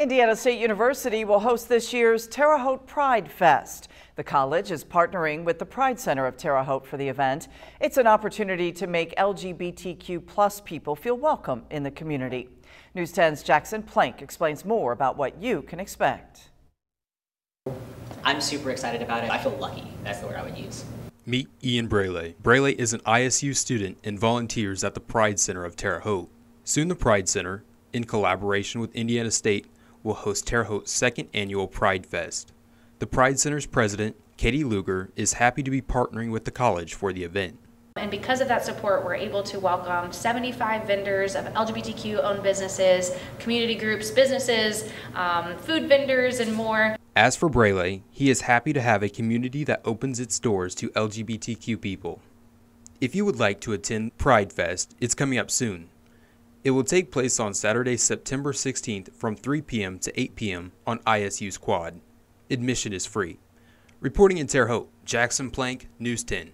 Indiana State University will host this year's Terre Haute Pride Fest. The college is partnering with the Pride Center of Terre Haute for the event. It's an opportunity to make LGBTQ plus people feel welcome in the community. News 10's Jackson Plank explains more about what you can expect. I'm super excited about it. I feel lucky. That's the word I would use. Meet Ian Brele. Brele is an ISU student and volunteers at the Pride Center of Terre Haute. Soon the Pride Center, in collaboration with Indiana State, will host Terre Haute's second annual Pride Fest. The Pride Center's president, Katie Luger, is happy to be partnering with the college for the event. And because of that support, we're able to welcome 75 vendors of LGBTQ owned businesses, community groups, businesses, um, food vendors, and more. As for Brele, he is happy to have a community that opens its doors to LGBTQ people. If you would like to attend Pride Fest, it's coming up soon. It will take place on Saturday, September 16th from 3 p.m. to 8 p.m. on ISU's quad. Admission is free. Reporting in Terre Haute, Jackson Plank, News 10.